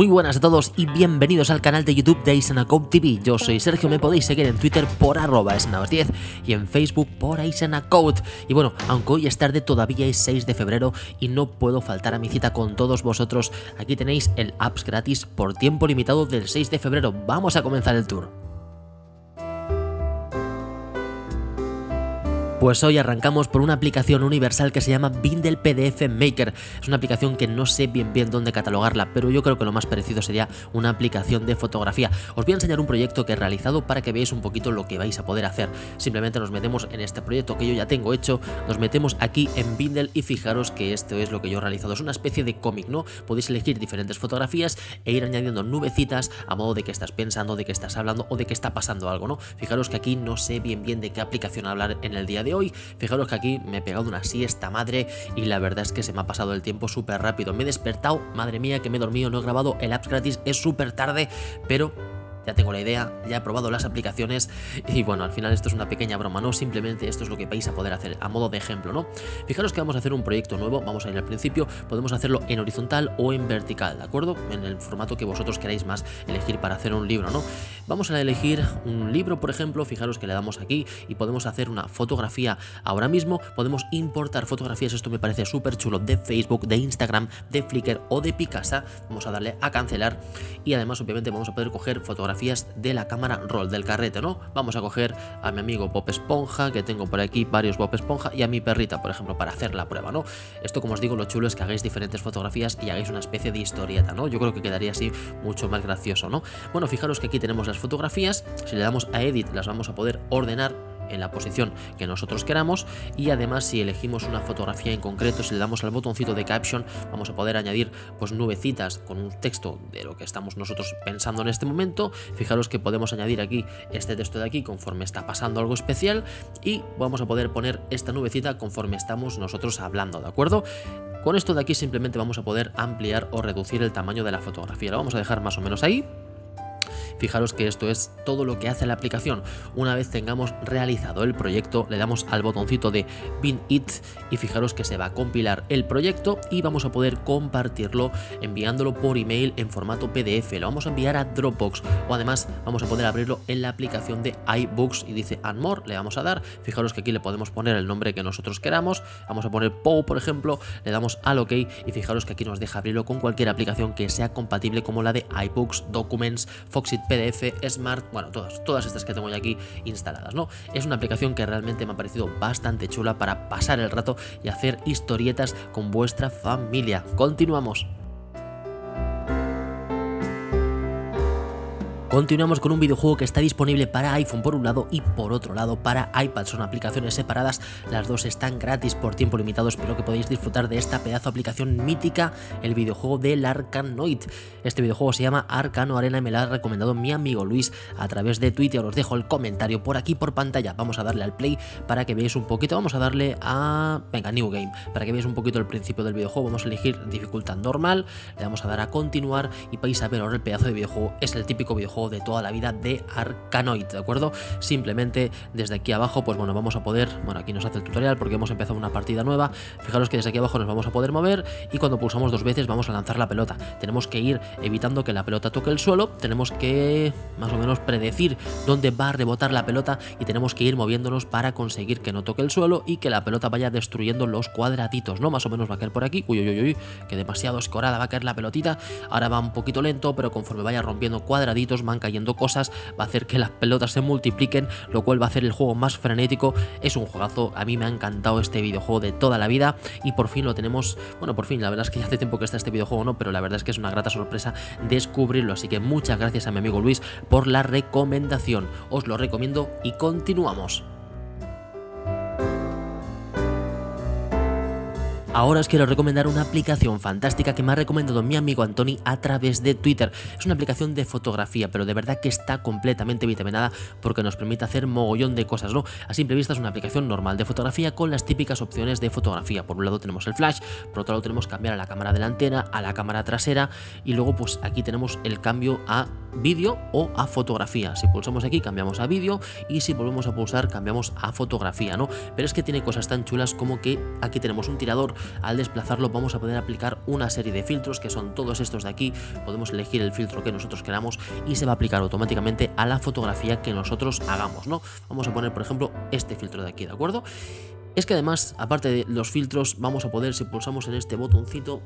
Muy buenas a todos y bienvenidos al canal de YouTube de Isenacode TV. Yo soy Sergio, me podéis seguir en Twitter por arroba 10 y en Facebook por Isenacode. Y bueno, aunque hoy es tarde, todavía es 6 de febrero y no puedo faltar a mi cita con todos vosotros. Aquí tenéis el apps gratis por tiempo limitado del 6 de febrero. Vamos a comenzar el tour. Pues hoy arrancamos por una aplicación universal que se llama Bindle PDF Maker. Es una aplicación que no sé bien bien dónde catalogarla, pero yo creo que lo más parecido sería una aplicación de fotografía. Os voy a enseñar un proyecto que he realizado para que veáis un poquito lo que vais a poder hacer. Simplemente nos metemos en este proyecto que yo ya tengo hecho, nos metemos aquí en Bindle y fijaros que esto es lo que yo he realizado. Es una especie de cómic, ¿no? Podéis elegir diferentes fotografías e ir añadiendo nubecitas a modo de que estás pensando, de que estás hablando o de que está pasando algo, ¿no? Fijaros que aquí no sé bien bien de qué aplicación hablar en el día de hoy. Fijaros que aquí me he pegado una siesta madre y la verdad es que se me ha pasado el tiempo súper rápido. Me he despertado, madre mía, que me he dormido, no he grabado el apps gratis, es súper tarde, pero ya tengo la idea, ya he probado las aplicaciones y bueno, al final esto es una pequeña broma, ¿no? Simplemente esto es lo que vais a poder hacer a modo de ejemplo, ¿no? Fijaros que vamos a hacer un proyecto nuevo, vamos a ir al principio, podemos hacerlo en horizontal o en vertical, ¿de acuerdo? En el formato que vosotros queráis más elegir para hacer un libro, ¿no? Vamos a elegir un libro, por ejemplo, fijaros que le damos aquí y podemos hacer una fotografía ahora mismo, podemos importar fotografías, esto me parece súper chulo, de Facebook, de Instagram, de Flickr o de Picasa, vamos a darle a cancelar y además obviamente vamos a poder coger fotografías de la cámara roll, del carrete, ¿no? Vamos a coger a mi amigo Bob Esponja, que tengo por aquí varios Bob Esponja, y a mi perrita, por ejemplo, para hacer la prueba, ¿no? Esto, como os digo, lo chulo es que hagáis diferentes fotografías y hagáis una especie de historieta, ¿no? Yo creo que quedaría así mucho más gracioso, ¿no? Bueno, fijaros que aquí tenemos las fotografías, si le damos a Edit las vamos a poder ordenar en la posición que nosotros queramos y además si elegimos una fotografía en concreto, si le damos al botoncito de caption, vamos a poder añadir pues nubecitas con un texto de lo que estamos nosotros pensando en este momento. Fijaros que podemos añadir aquí este texto de aquí conforme está pasando algo especial y vamos a poder poner esta nubecita conforme estamos nosotros hablando, ¿de acuerdo? Con esto de aquí simplemente vamos a poder ampliar o reducir el tamaño de la fotografía. Lo vamos a dejar más o menos ahí. Fijaros que esto es todo lo que hace la aplicación. Una vez tengamos realizado el proyecto, le damos al botoncito de bin it y fijaros que se va a compilar el proyecto y vamos a poder compartirlo enviándolo por email en formato PDF. Lo vamos a enviar a Dropbox o además vamos a poder abrirlo en la aplicación de iBooks y dice Add More, le vamos a dar. Fijaros que aquí le podemos poner el nombre que nosotros queramos. Vamos a poner POW, por ejemplo, le damos al OK y fijaros que aquí nos deja abrirlo con cualquier aplicación que sea compatible como la de iBooks, Documents, Foxit PDF, Smart, bueno, todas, todas estas que tengo ya aquí instaladas, ¿no? Es una aplicación que realmente me ha parecido bastante chula para pasar el rato y hacer historietas con vuestra familia. Continuamos. Continuamos con un videojuego que está disponible para iPhone por un lado y por otro lado para iPad. Son aplicaciones separadas, las dos están gratis por tiempo limitado. Espero que podáis disfrutar de esta pedazo de aplicación mítica, el videojuego del Arcanoid. Este videojuego se llama Arcano Arena y me lo ha recomendado mi amigo Luis a través de Twitter. Os dejo el comentario por aquí por pantalla. Vamos a darle al play para que veáis un poquito. Vamos a darle a. Venga, New Game. Para que veáis un poquito el principio del videojuego. Vamos a elegir dificultad normal. Le vamos a dar a continuar y vais a ver ahora el pedazo de videojuego. Es el típico videojuego de toda la vida de Arkanoid, ¿de acuerdo? Simplemente desde aquí abajo, pues bueno, vamos a poder, bueno, aquí nos hace el tutorial porque hemos empezado una partida nueva, fijaros que desde aquí abajo nos vamos a poder mover y cuando pulsamos dos veces vamos a lanzar la pelota. Tenemos que ir evitando que la pelota toque el suelo, tenemos que más o menos predecir dónde va a rebotar la pelota y tenemos que ir moviéndonos para conseguir que no toque el suelo y que la pelota vaya destruyendo los cuadraditos, ¿no? Más o menos va a caer por aquí, uy, uy, uy, uy que demasiado escorada va a caer la pelotita, ahora va un poquito lento, pero conforme vaya rompiendo cuadraditos, van cayendo cosas, va a hacer que las pelotas se multipliquen, lo cual va a hacer el juego más frenético. Es un juegazo, a mí me ha encantado este videojuego de toda la vida y por fin lo tenemos, bueno, por fin, la verdad es que ya hace tiempo que está este videojuego, ¿no? Pero la verdad es que es una grata sorpresa descubrirlo, así que muchas gracias a mi amigo Luis por la recomendación. Os lo recomiendo y continuamos. Ahora os quiero recomendar una aplicación fantástica que me ha recomendado mi amigo Antoni a través de Twitter. Es una aplicación de fotografía, pero de verdad que está completamente vitaminada porque nos permite hacer mogollón de cosas, ¿no? A simple vista es una aplicación normal de fotografía con las típicas opciones de fotografía. Por un lado tenemos el flash, por otro lado tenemos cambiar a la cámara delantera, a la cámara trasera y luego pues aquí tenemos el cambio a vídeo o a fotografía. Si pulsamos aquí cambiamos a vídeo y si volvemos a pulsar cambiamos a fotografía, ¿no? Pero es que tiene cosas tan chulas como que aquí tenemos un tirador, al desplazarlo vamos a poder aplicar una serie de filtros que son todos estos de aquí, podemos elegir el filtro que nosotros queramos y se va a aplicar automáticamente a la fotografía que nosotros hagamos, ¿no? Vamos a poner por ejemplo este filtro de aquí, ¿de acuerdo? Es que además, aparte de los filtros, vamos a poder, si pulsamos en este botoncito,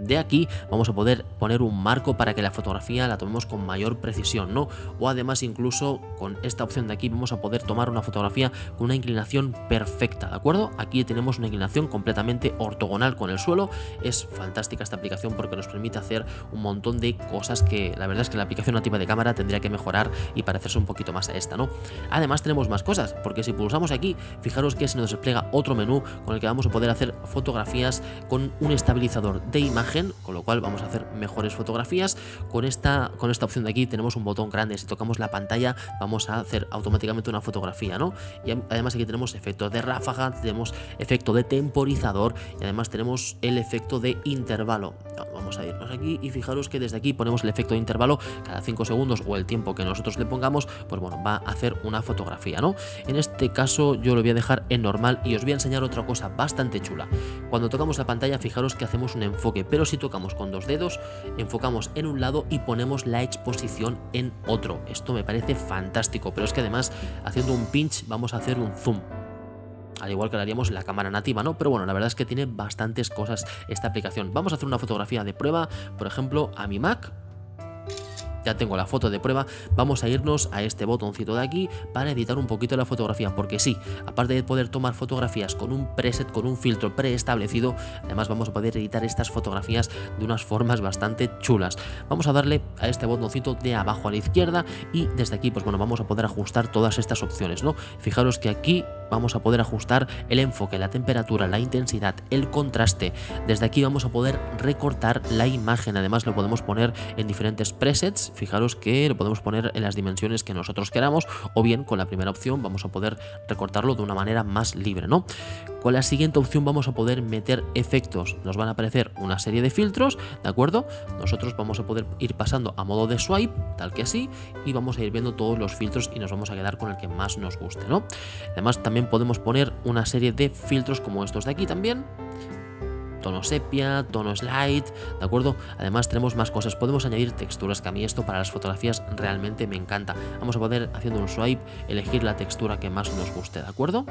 de aquí vamos a poder poner un marco para que la fotografía la tomemos con mayor precisión, ¿no? O además incluso con esta opción de aquí vamos a poder tomar una fotografía con una inclinación perfecta, ¿de acuerdo? Aquí tenemos una inclinación completamente ortogonal con el suelo, es fantástica esta aplicación porque nos permite hacer un montón de cosas que la verdad es que la aplicación nativa de cámara tendría que mejorar y parecerse un poquito más a esta, ¿no? Además tenemos más cosas, porque si pulsamos aquí, fijaros que se nos despliega otro menú con el que vamos a poder hacer fotografías con un estabilizador de imagen con lo cual vamos a hacer mejores fotografías. Con esta, con esta opción de aquí tenemos un botón grande, si tocamos la pantalla vamos a hacer automáticamente una fotografía, ¿no? Y además aquí tenemos efecto de ráfaga, tenemos efecto de temporizador y además tenemos el efecto de intervalo. Vamos a irnos aquí y fijaros que desde aquí ponemos el efecto de intervalo cada 5 segundos o el tiempo que nosotros le pongamos, pues bueno, va a hacer una fotografía, ¿no? En este caso yo lo voy a dejar en normal y os voy a enseñar otra cosa bastante chula. Cuando tocamos la pantalla, fijaros que hacemos un enfoque, pero si tocamos con dos dedos, enfocamos en un lado y ponemos la exposición en otro. Esto me parece fantástico, pero es que además haciendo un pinch vamos a hacer un zoom al igual que lo haríamos la cámara nativa, ¿no? Pero bueno, la verdad es que tiene bastantes cosas esta aplicación. Vamos a hacer una fotografía de prueba, por ejemplo, a mi Mac, ya tengo la foto de prueba, vamos a irnos a este botoncito de aquí para editar un poquito la fotografía, porque sí, aparte de poder tomar fotografías con un preset, con un filtro preestablecido, además vamos a poder editar estas fotografías de unas formas bastante chulas. Vamos a darle a este botoncito de abajo a la izquierda y desde aquí, pues bueno, vamos a poder ajustar todas estas opciones, ¿no? Fijaros que aquí vamos a poder ajustar el enfoque, la temperatura, la intensidad, el contraste. Desde aquí vamos a poder recortar la imagen, además lo podemos poner en diferentes presets, fijaros que lo podemos poner en las dimensiones que nosotros queramos o bien con la primera opción vamos a poder recortarlo de una manera más libre, ¿no? Con la siguiente opción vamos a poder meter efectos, nos van a aparecer una serie de filtros, ¿de acuerdo? Nosotros vamos a poder ir pasando a modo de swipe, tal que así, y vamos a ir viendo todos los filtros y nos vamos a quedar con el que más nos guste, ¿no? Además también podemos poner una serie de filtros como estos de aquí también, tono sepia, tono slide, ¿de acuerdo? Además tenemos más cosas, podemos añadir texturas, que a mí esto para las fotografías realmente me encanta. Vamos a poder, haciendo un swipe, elegir la textura que más nos guste, ¿de acuerdo?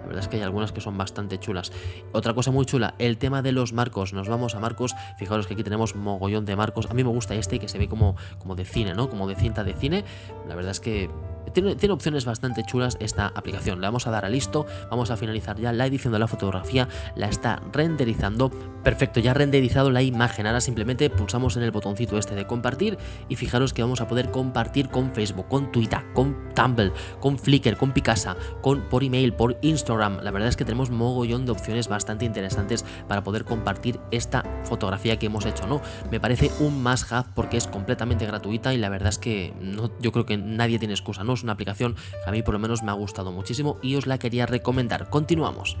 La verdad es que hay algunas que son bastante chulas. Otra cosa muy chula, el tema de los marcos. Nos vamos a marcos, fijaros que aquí tenemos mogollón de marcos. A mí me gusta este que se ve como, como de cine, ¿no? Como de cinta de cine. La verdad es que tiene, opciones bastante chulas esta aplicación. Le vamos a dar a listo, vamos a finalizar ya la edición de la fotografía, la está renderizando. Perfecto, ya ha renderizado la imagen. Ahora simplemente pulsamos en el botoncito este de compartir y fijaros que vamos a poder compartir con Facebook, con Twitter, con Tumblr, con Flickr, con Picasa, con, por email, por Instagram. La verdad es que tenemos mogollón de opciones bastante interesantes para poder compartir esta fotografía que hemos hecho, ¿no? Me parece un must have porque es completamente gratuita y la verdad es que no, yo creo que nadie tiene excusa, ¿no? Es una aplicación que a mí por lo menos me ha gustado muchísimo y os la quería recomendar. Continuamos.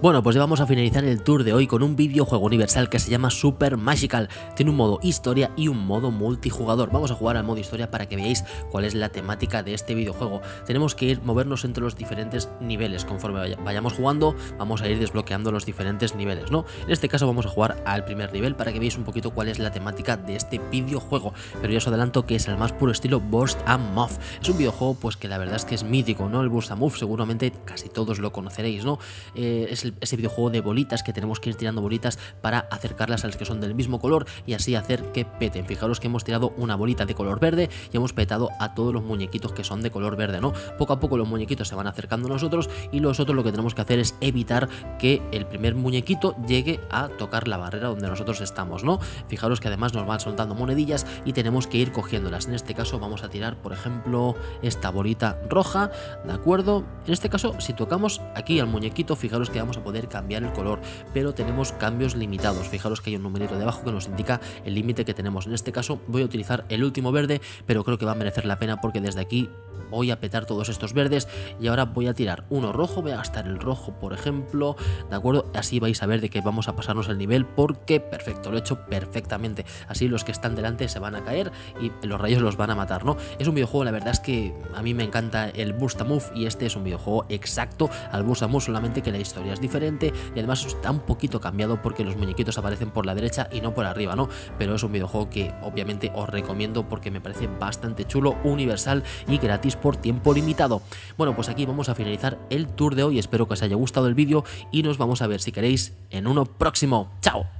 Bueno, pues ya vamos a finalizar el tour de hoy con un videojuego universal que se llama Super Magical. Tiene un modo historia y un modo multijugador. Vamos a jugar al modo historia para que veáis cuál es la temática de este videojuego. Tenemos que ir movernos entre los diferentes niveles. Conforme vayamos jugando, vamos a ir desbloqueando los diferentes niveles, ¿no? En este caso vamos a jugar al primer nivel para que veáis un poquito cuál es la temática de este videojuego. Pero ya os adelanto que es el más puro estilo Burst and Muff. Es un videojuego pues que la verdad es que es mítico, ¿no? El Burst and Muff seguramente casi todos lo conoceréis, ¿no? Eh, es ese videojuego de bolitas que tenemos que ir tirando bolitas para acercarlas a las que son del mismo color y así hacer que peten. Fijaros que hemos tirado una bolita de color verde y hemos petado a todos los muñequitos que son de color verde, ¿no? Poco a poco los muñequitos se van acercando a nosotros y nosotros lo que tenemos que hacer es evitar que el primer muñequito llegue a tocar la barrera donde nosotros estamos, ¿no? Fijaros que además nos van soltando monedillas y tenemos que ir cogiéndolas. En este caso vamos a tirar, por ejemplo, esta bolita roja, ¿de acuerdo? En este caso, si tocamos aquí al muñequito, fijaros que vamos poder cambiar el color, pero tenemos cambios limitados. Fijaros que hay un numerito debajo que nos indica el límite que tenemos. En este caso voy a utilizar el último verde, pero creo que va a merecer la pena porque desde aquí voy a petar todos estos verdes y ahora voy a tirar uno rojo, voy a gastar el rojo por ejemplo, ¿de acuerdo? Así vais a ver de que vamos a pasarnos el nivel porque perfecto, lo he hecho perfectamente, así los que están delante se van a caer y los rayos los van a matar, ¿no? Es un videojuego, la verdad es que a mí me encanta el Burst y este es un videojuego exacto al Burst Move, solamente que la historia es y además está un poquito cambiado porque los muñequitos aparecen por la derecha y no por arriba, ¿no? Pero es un videojuego que obviamente os recomiendo porque me parece bastante chulo, universal y gratis por tiempo limitado. Bueno, pues aquí vamos a finalizar el tour de hoy, espero que os haya gustado el vídeo y nos vamos a ver si queréis en uno próximo. ¡Chao!